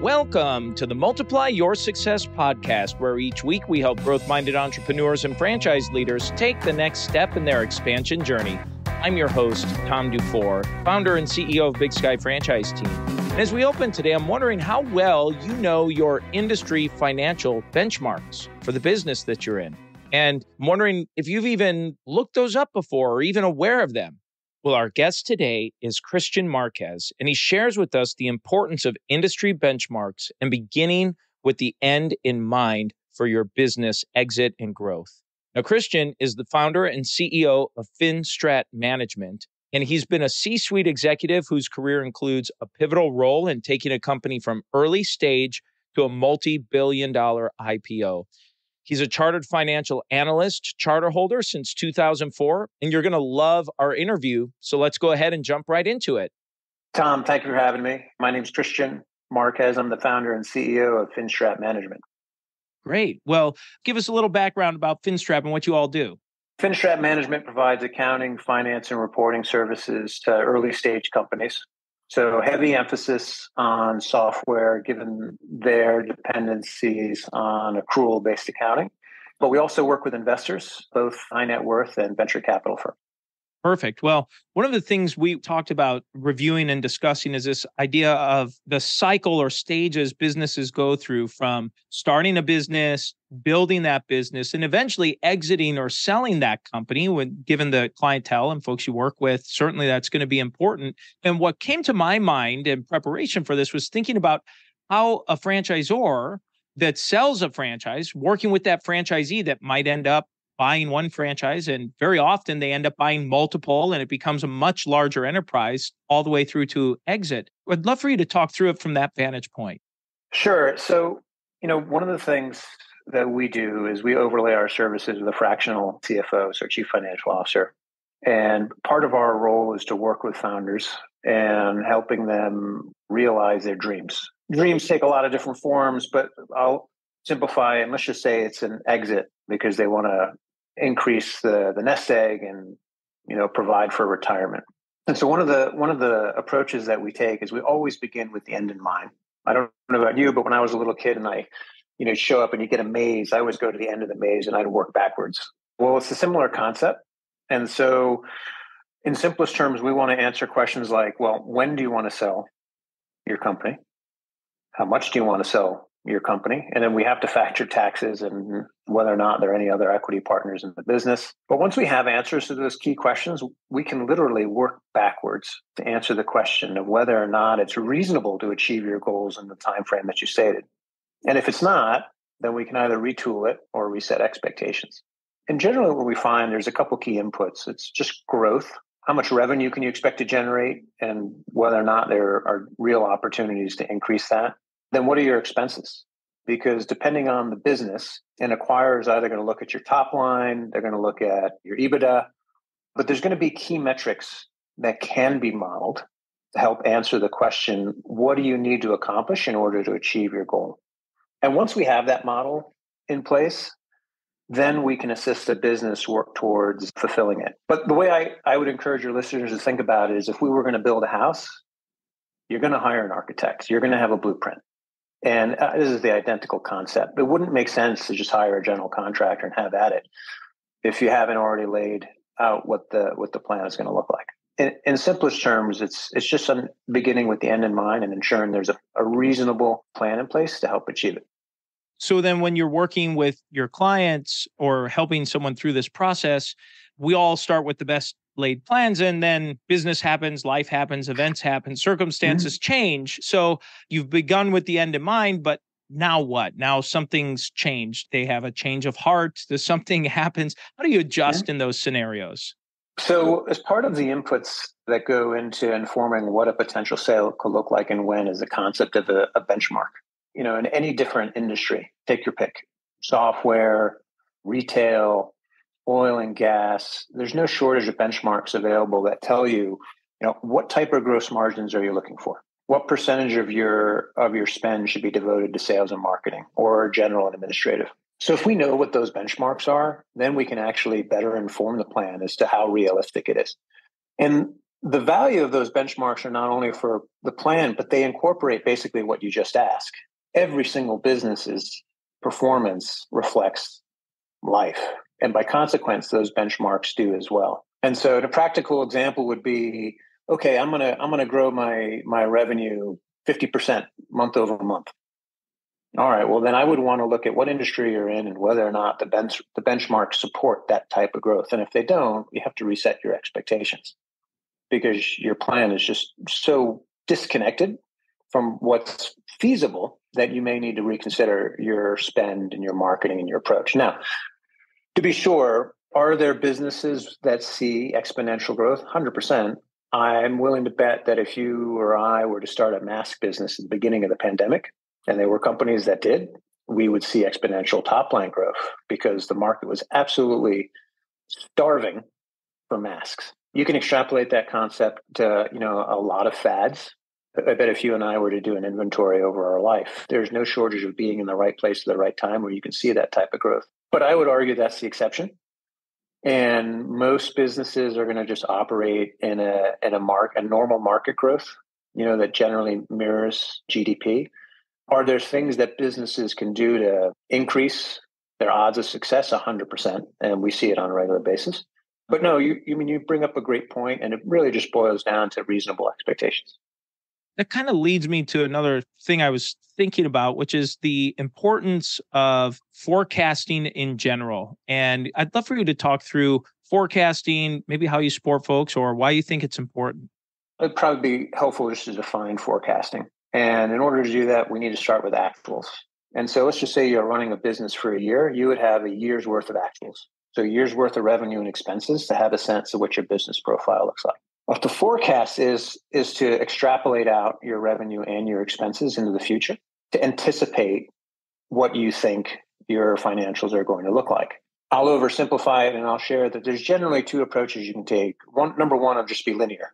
Welcome to the Multiply Your Success podcast, where each week we help growth minded entrepreneurs and franchise leaders take the next step in their expansion journey. I'm your host, Tom Dufour, founder and CEO of Big Sky Franchise Team. And as we open today, I'm wondering how well you know your industry financial benchmarks for the business that you're in. And I'm wondering if you've even looked those up before or even aware of them. Well, our guest today is Kristian Marquez, and he shares with us the importance of industry benchmarks and beginning with the end in mind for your business exit and growth. Now, Kristian is the founder and CEO of FinStrat Management, and he's been a C suite executive whose career includes a pivotal role in taking a company from early stage to a multi billion dollar IPO. He's a chartered financial analyst, charter holder since 2004, and you're going to love our interview. So let's go ahead and jump right into it. Tom, thank you for having me. My name is Kristian Marquez. I'm the founder and CEO of FinStrat Management. Great. Well, give us a little background about FinStrat and what you all do. FinStrat Management provides accounting, finance, and reporting services to early stage companies. So, heavy emphasis on software given their dependencies on accrual based accounting. But we also work with investors, both high net worth and venture capital firms. Perfect. Well, one of the things we talked about reviewing and discussing is this idea of the cycle or stages businesses go through from starting a business, building that business, and eventually exiting or selling that company when given the clientele and folks you work with. Certainly that's going to be important. And what came to my mind in preparation for this was thinking about how a franchisor that sells a franchise, working with that franchisee that might end up buying one franchise and very often they end up buying multiple and it becomes a much larger enterprise all the way through to exit. I'd love for you to talk through it from that vantage point. Sure. So, you know, one of the things that we do is we overlay our services with a fractional CFO, so chief financial officer. And part of our role is to work with founders and helping them realize their dreams. Dreams take a lot of different forms, but I'll simplify and let's just say it's an exit because they want to increase the the nest egg and you know provide for retirement. And so one of the one of the approaches that we take is we always begin with the end in mind. I don't know about you, but when I was a little kid and I, you know, show up and you get a maze, I always go to the end of the maze and I'd work backwards. Well, it's a similar concept. And so in simplest terms, we want to answer questions like, well, when do you want to sell your company? How much do you want to sell your company. And then we have to factor taxes and whether or not there are any other equity partners in the business. But once we have answers to those key questions, we can literally work backwards to answer the question of whether or not it's reasonable to achieve your goals in the time frame that you stated. And if it's not, then we can either retool it or reset expectations. And generally what we find there's a couple key inputs. It's just growth. How much revenue can you expect to generate and whether or not there are real opportunities to increase that? then what are your expenses? Because depending on the business, an acquirer is either going to look at your top line, they're going to look at your EBITDA, but there's going to be key metrics that can be modeled to help answer the question what do you need to accomplish in order to achieve your goal? And once we have that model in place, then we can assist a business work towards fulfilling it. But the way I, I would encourage your listeners to think about it is if we were going to build a house, you're going to hire an architect, you're going to have a blueprint. And uh, this is the identical concept. It wouldn't make sense to just hire a general contractor and have at it if you haven't already laid out what the what the plan is going to look like. In, in simplest terms, it's it's just beginning with the end in mind and ensuring there's a, a reasonable plan in place to help achieve it. So then, when you're working with your clients or helping someone through this process, we all start with the best laid plans and then business happens life happens events happen circumstances mm-hmm. change. So you've begun with the end in mind but now what? Now something's changed. They have a change of heart. There's something happens. How do you adjust in those scenarios? So as part of the inputs that go into informing what a potential sale could look like and when is the concept of a, a benchmark you know in any different industry take your pick software retail oil and gas, there's no shortage of benchmarks available that tell you, you know, what type of gross margins are you looking for? What percentage of your of your spend should be devoted to sales and marketing or general and administrative? So if we know what those benchmarks are, then we can actually better inform the plan as to how realistic it is. And the value of those benchmarks are not only for the plan, but they incorporate basically what you just asked. Every single business's performance reflects life. And by consequence, those benchmarks do as well. And so the practical example would be, okay, I'm gonna I'm gonna grow my my revenue 50% month over month. All right, well then I would want to look at what industry you're in and whether or not the bench the benchmarks support that type of growth. And if they don't, you have to reset your expectations because your plan is just so disconnected from what's feasible that you may need to reconsider your spend and your marketing and your approach. Now, to be sure, are there businesses that see exponential growth? 100%. I'm willing to bet that if you or I were to start a mask business at the beginning of the pandemic, and there were companies that did, we would see exponential top line growth because the market was absolutely starving for masks. You can extrapolate that concept to, you know, a lot of fads. I bet if you and I were to do an inventory over our life, there's no shortage of being in the right place at the right time where you can see that type of growth. But I would argue that's the exception. And most businesses are going to just operate in a in a mark a normal market growth, you know, that generally mirrors GDP. Are there things that businesses can do to increase their odds of success? hundred percent, and we see it on a regular basis. But no, you, you mean you bring up a great point, and it really just boils down to reasonable expectations that kind of leads me to another thing I was thinking about, which is the importance of forecasting in general. And I'd love for you to talk through forecasting, maybe how you support folks or why you think it's important. It'd probably be helpful just to define forecasting. And in order to do that, we need to start with actuals. And so let's just say you're running a business for a year, you would have a year's worth of actuals. So a year's worth of revenue and expenses to have a sense of what your business profile looks like. The forecast is is to extrapolate out your revenue and your expenses into the future to anticipate what you think your financials are going to look like. I'll oversimplify it and I'll share that there's generally two approaches you can take. One number one I'll just be linear.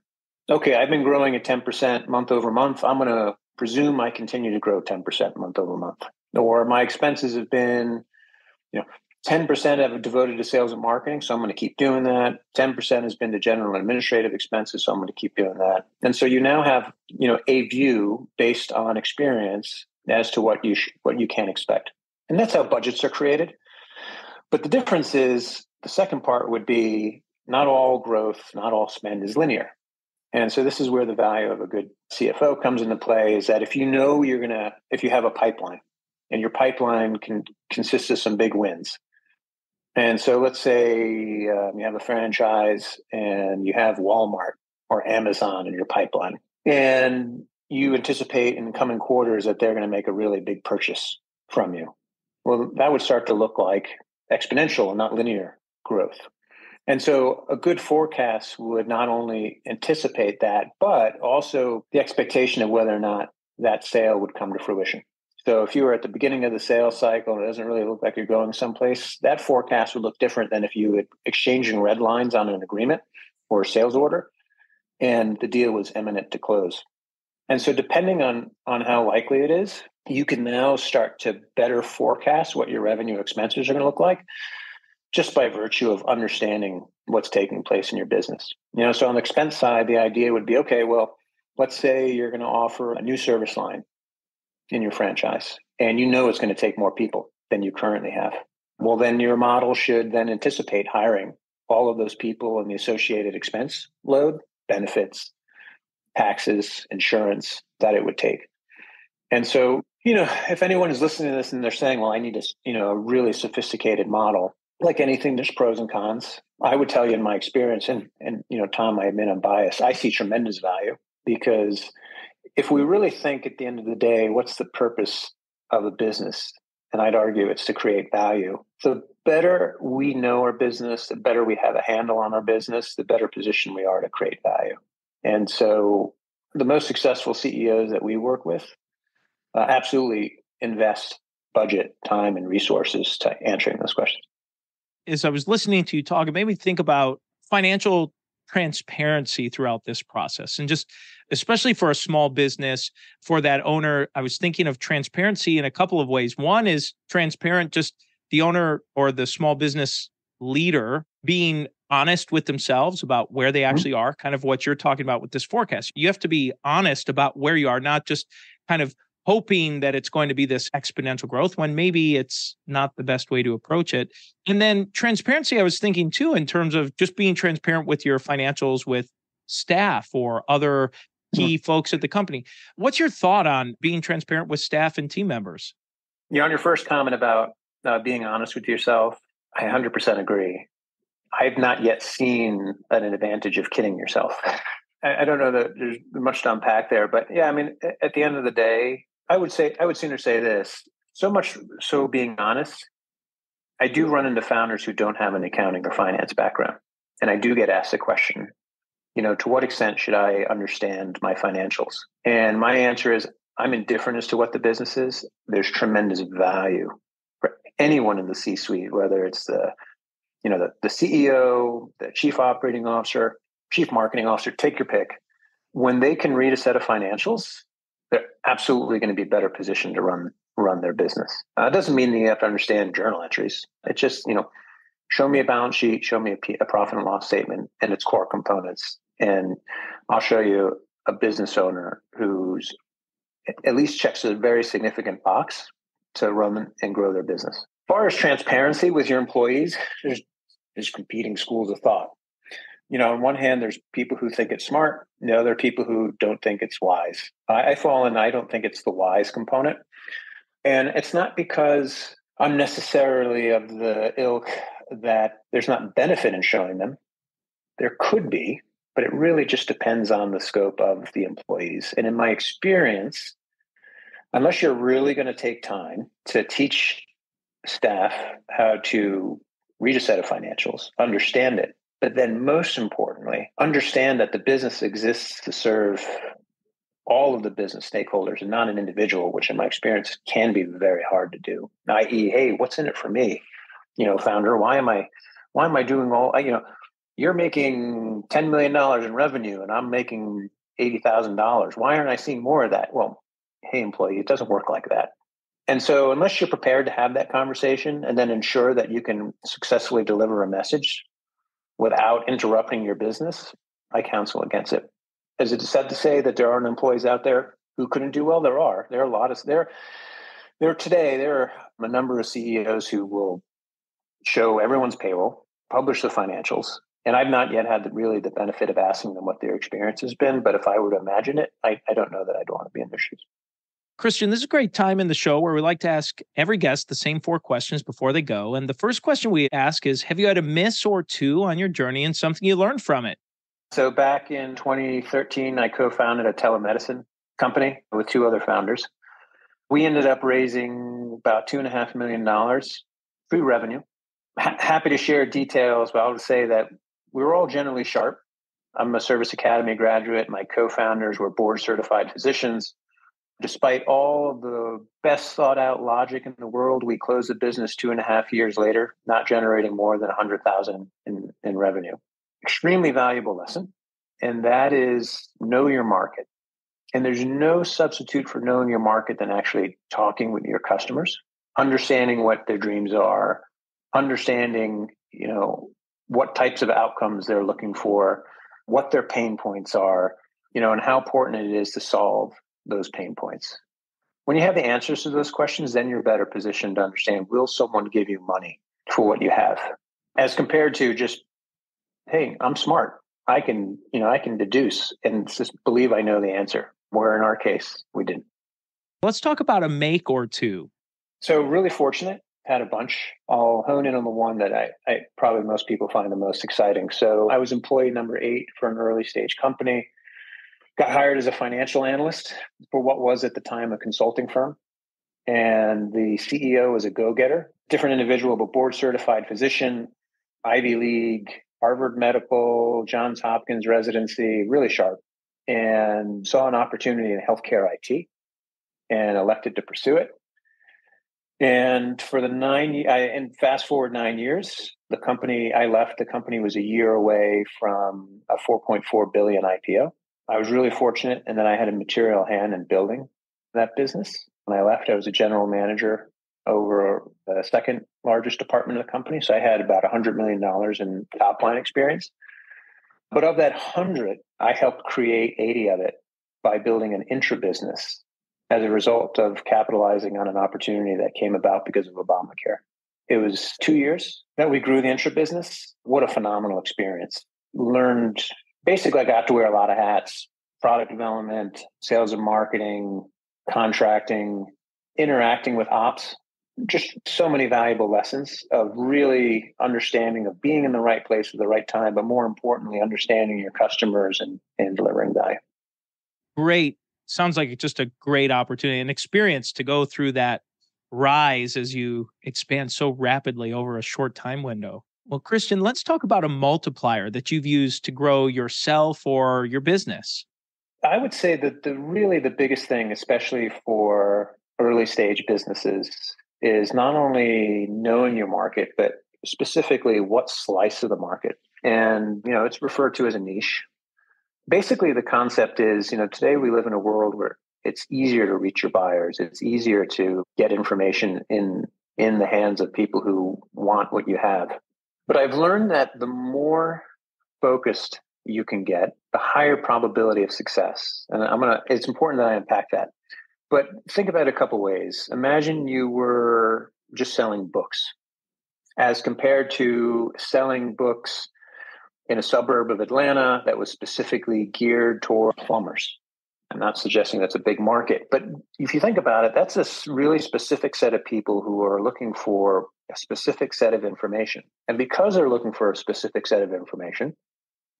Okay, I've been growing at 10% month over month. I'm going to presume I continue to grow 10% month over month. Or my expenses have been, you know, 10% have devoted to sales and marketing, so I'm going to keep doing that. 10% has been to general administrative expenses, so I'm going to keep doing that. And so you now have, you know, a view based on experience as to what you sh- what you can expect. And that's how budgets are created. But the difference is the second part would be not all growth, not all spend is linear. And so this is where the value of a good CFO comes into play is that if you know you're going to if you have a pipeline and your pipeline can consist of some big wins and so let's say um, you have a franchise and you have Walmart or Amazon in your pipeline, and you anticipate in the coming quarters that they're going to make a really big purchase from you. Well, that would start to look like exponential and not linear growth. And so a good forecast would not only anticipate that, but also the expectation of whether or not that sale would come to fruition. So if you were at the beginning of the sales cycle and it doesn't really look like you're going someplace, that forecast would look different than if you were exchanging red lines on an agreement or a sales order and the deal was imminent to close. And so depending on on how likely it is, you can now start to better forecast what your revenue expenses are going to look like just by virtue of understanding what's taking place in your business. You know, so on the expense side, the idea would be okay, well, let's say you're going to offer a new service line in your franchise and you know it's going to take more people than you currently have. Well then your model should then anticipate hiring all of those people and the associated expense load benefits taxes insurance that it would take. And so you know if anyone is listening to this and they're saying well i need a you know a really sophisticated model like anything there's pros and cons. I would tell you in my experience and and you know tom i admit i'm biased i see tremendous value because if we really think at the end of the day, what's the purpose of a business? And I'd argue it's to create value. The better we know our business, the better we have a handle on our business, the better position we are to create value. And so the most successful CEOs that we work with uh, absolutely invest budget, time, and resources to answering those questions. As I was listening to you talk, it made me think about financial transparency throughout this process and just especially for a small business for that owner i was thinking of transparency in a couple of ways one is transparent just the owner or the small business leader being honest with themselves about where they mm-hmm. actually are, kind of what you're talking about with this forecast. You have to be honest about where you are, not just kind of hoping that it's going to be this exponential growth when maybe it's not the best way to approach it. And then transparency, I was thinking too, in terms of just being transparent with your financials with staff or other mm-hmm. key folks at the company. What's your thought on being transparent with staff and team members? Yeah, on your first comment about uh, being honest with yourself, I 100% agree. I've not yet seen an advantage of kidding yourself. I, I don't know that there's much to unpack there, but yeah, I mean, at the end of the day, I would say I would sooner say this. So much so mm. being honest, I do run into founders who don't have an accounting or finance background. And I do get asked the question, you know, to what extent should I understand my financials? And my answer is I'm indifferent as to what the business is. There's tremendous value for anyone in the C-suite, whether it's the, you know, the, the CEO, the chief operating officer, chief marketing officer, take your pick. When they can read a set of financials, they're absolutely going to be better positioned to run run their business. Uh, it doesn't mean that you have to understand journal entries. It's just you know, show me a balance sheet, show me a, P, a profit and loss statement and its core components, and I'll show you a business owner who's at least checks a very significant box to run and grow their business. As far as transparency with your employees, there's there's competing schools of thought you know, on one hand, there's people who think it's smart, the other people who don't think it's wise. I, I fall in, I don't think it's the wise component. And it's not because I'm necessarily of the ilk that there's not benefit in showing them. There could be, but it really just depends on the scope of the employees. And in my experience, unless you're really going to take time to teach staff how to read a set of financials, understand it, but then, most importantly, understand that the business exists to serve all of the business stakeholders and not an individual, which in my experience can be very hard to do. I.e., hey, what's in it for me? You know, founder, why am I why am I doing all you know, you're making $10 million in revenue and I'm making $80,000. Why aren't I seeing more of that? Well, hey, employee, it doesn't work like that. And so, unless you're prepared to have that conversation and then ensure that you can successfully deliver a message without interrupting your business, I counsel against it. Is it sad to say that there aren't employees out there who couldn't do well? There are. There are a lot of there. There today. There are a number of CEOs who will show everyone's payroll, publish the financials, and I've not yet had the, really the benefit of asking them what their experience has been. But if I were to imagine it, I, I don't know that I'd want to be in their shoes. Kristian, this is a great time in the show where we like to ask every guest the same four questions before they go. And the first question we ask is Have you had a miss or two on your journey and something you learned from it? So, back in 2013, I co founded a telemedicine company with two other founders. We ended up raising about $2.5 million pre revenue. H- happy to share details, but I'll say that we were all generally sharp. I'm a Service Academy graduate. My co founders were board certified physicians Despite all the best thought out logic in the world, we closed the business two and a half years later, not generating more than 100,000 in, in revenue. Extremely valuable lesson. And that is know your market. And there's no substitute for knowing your market than actually talking with your customers, understanding what their dreams are, understanding, you know, what types of outcomes they're looking for, what their pain points are, you know, and how important it is to solve those pain points. When you have the answers to those questions, then you're better positioned to understand will someone give you money for what you have? As compared to just, hey, I'm smart. I can, you know, I can deduce and just believe I know the answer. Where in our case, we didn't. Let's talk about a make or two. So, really fortunate, had a bunch. I'll hone in on the one that I, I probably most people find the most exciting. So, I was employee number eight for an early stage company got hired as a financial analyst for what was at the time a consulting firm. And the CEO was a go getter, different individual, but board certified physician, Ivy League, Harvard Medical, Johns Hopkins residency, really sharp, and saw an opportunity in healthcare IT and elected to pursue it. And for the nine, I, and fast forward nine years, the company I left, the company was a year away from a 4.4 billion IPO. I was really fortunate and then I had a material hand in building that business. When I left, I was a general manager over the second largest department of the company. So I had about $100 million in top line experience. But of that 100, I helped create 80 of it by building an intra business as a result of capitalizing on an opportunity that came about because of Obamacare. It was two years that we grew the intra business. What a phenomenal experience. Learned basically, I got to wear a lot of hats product development, sales and marketing, contracting, interacting with ops. Just so many valuable lessons of really understanding of being in the right place at the right time, but more importantly, understanding your customers and, and delivering value. Great. Sounds like just a great opportunity and experience to go through that rise as you expand so rapidly over a short time window. Well, Kristian, let's talk about a multiplier that you've used to grow yourself or your business. I would say that the really the biggest thing, especially for early stage businesses, is not only knowing your market, but specifically what slice of the market. And you know, it's referred to as a niche. Basically, the concept is, you know, today we live in a world where it's easier to reach your buyers. It's easier to get information in in the hands of people who want what you have. But I've learned that the more focused you can get, the higher probability of success. And I'm gonna it's important that I unpack that. But think about it a couple ways. Imagine you were just selling books as compared to selling books in a suburb of Atlanta that was specifically geared toward plumbers. I'm not suggesting that's a big market, but if you think about it, that's a really specific set of people who are looking for a specific set of information. And because they're looking for a specific set of information,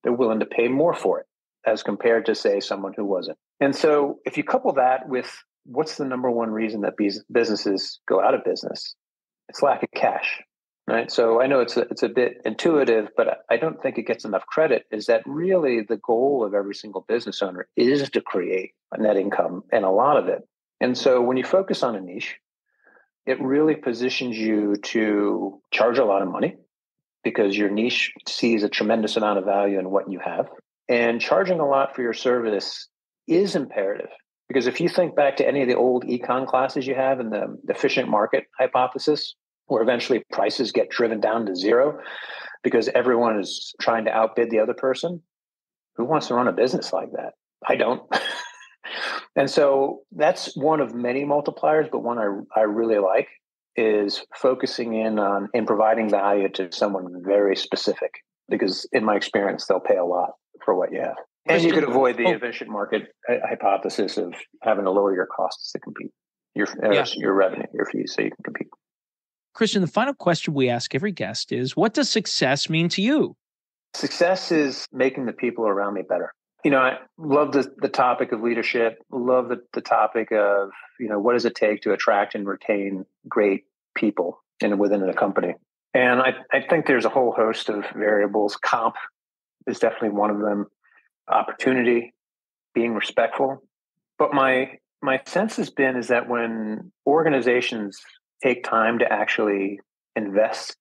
they're willing to pay more for it as compared to, say, someone who wasn't. And so if you couple that with what's the number one reason that businesses go out of business? It's lack of cash, right? So I know it's a, it's a bit intuitive, but I don't think it gets enough credit. Is that really the goal of every single business owner is to create a net income and a lot of it. And so when you focus on a niche, it really positions you to charge a lot of money because your niche sees a tremendous amount of value in what you have. And charging a lot for your service is imperative because if you think back to any of the old econ classes you have in the efficient market hypothesis, where eventually prices get driven down to zero because everyone is trying to outbid the other person, who wants to run a business like that? I don't. and so that's one of many multipliers, but one I, I really like is focusing in on and providing value to someone very specific because in my experience they'll pay a lot for what you have and you could avoid the oh. efficient market hypothesis of having to lower your costs to compete your uh, yeah. your revenue your fees so you can compete kristian the final question we ask every guest is what does success mean to you? Success is making the people around me better. You know i love the, the topic of leadership love the, the topic of you know what does it take to attract and retain great people in within a company. And I, I think there's a whole host of variables. Comp is definitely one of them. Opportunity, being respectful. But my my sense has been is that when organizations take time to actually invest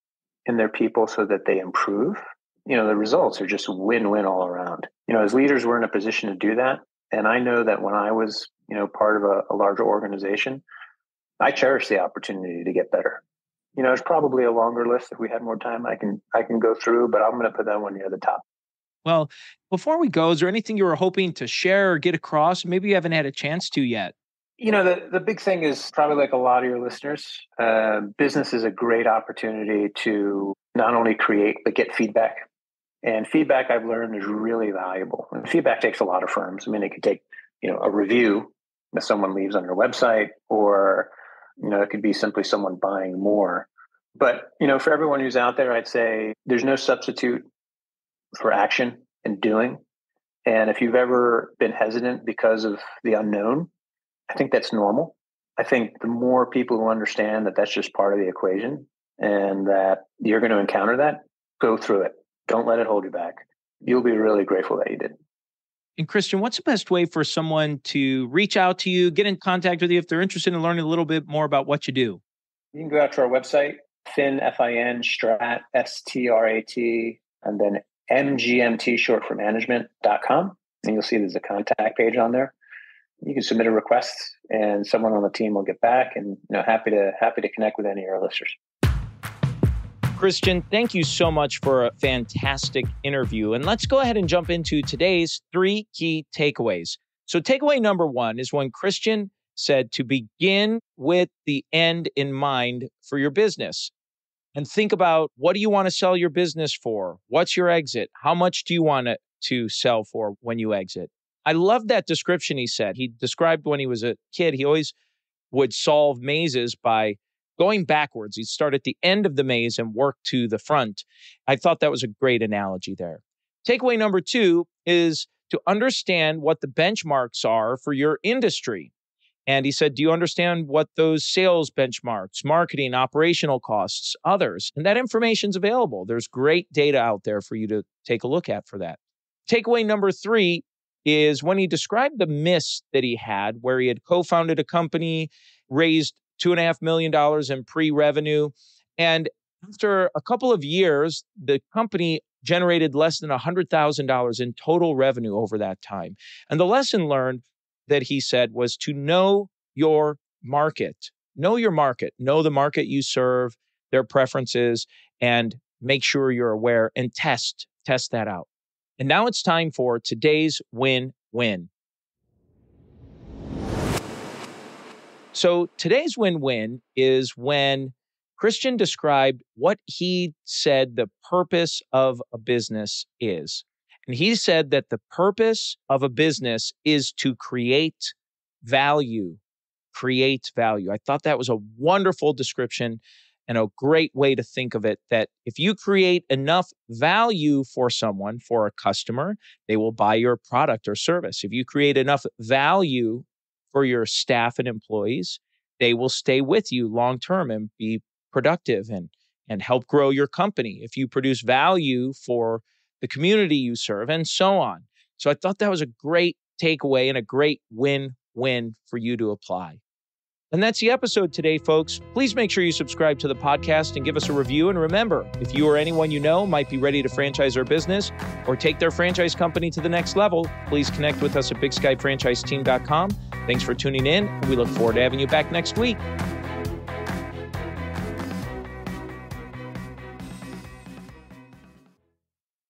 in their people so that they improve, you know, the results are just win-win all around. You know, as leaders, we're in a position to do that. And I know that when I was, you know, part of a, a larger organization, I cherish the opportunity to get better. You know, there's probably a longer list if we had more time I can I can go through, but I'm going to put that one near the top. Well, before we go, is there anything you were hoping to share or get across? Maybe you haven't had a chance to yet. You know, the, the big thing is probably like a lot of your listeners, uh, business is a great opportunity to not only create, but get feedback. And feedback I've learned is really valuable. And feedback takes a lot of firms. I mean, it could take, you know, a review that someone leaves on your website, or, you know, it could be simply someone buying more. But, you know, for everyone who's out there, I'd say there's no substitute for action and doing. And if you've ever been hesitant because of the unknown, I think that's normal. I think the more people who understand that that's just part of the equation and that you're going to encounter that, go through it. Don't let it hold you back. You'll be really grateful that you did. And Kristian, what's the best way for someone to reach out to you, get in contact with you if they're interested in learning a little bit more about what you do? You can go out to our website, fin, F-I-N, strat, S-T-R-A-T, and then mgmt short for management.com and you'll see there's a contact page on there you can submit a request, and someone on the team will get back. And you know, happy to happy to connect with any of our listeners. Kristian, thank you so much for a fantastic interview. And let's go ahead and jump into today's three key takeaways. So, takeaway number one is when Kristian said to begin with the end in mind for your business and think about what do you want to sell your business for? What's your exit? How much do you want to sell for when you exit? I love that description he said. He described when he was a kid, he always would solve mazes by going backwards. He'd start at the end of the maze and work to the front. I thought that was a great analogy there. Takeaway number two is to understand what the benchmarks are for your industry. And he said, Do you understand what those sales benchmarks, marketing, operational costs, others? And that information's available. There's great data out there for you to take a look at for that. Takeaway number three is when he described the miss that he had, where he had co founded a company, raised $2.5 million in pre revenue. And after a couple of years, the company generated less than $100,000 in total revenue over that time. And the lesson learned that he said was to know your market. Know your market, know the market you serve, their preferences, and make sure you're aware and test, test that out. And now it's time for today's win win. So today's win win is when Kristian described what he said the purpose of a business is. And he said that the purpose of a business is to create value, create value. I thought that was a wonderful description and a great way to think of it that if you create enough value for someone, for a customer, they will buy your product or service. If you create enough value for your staff and employees, they will stay with you long term and be productive and and help grow your company. If you produce value for the community you serve and so on. So I thought that was a great takeaway and a great win-win for you to apply. And that's the episode today, folks. Please make sure you subscribe to the podcast and give us a review. And remember, if you or anyone you know might be ready to franchise their business or take their franchise company to the next level, please connect with us at bigskyfranchiseteam.com. Thanks for tuning in, we look forward to having you back next week.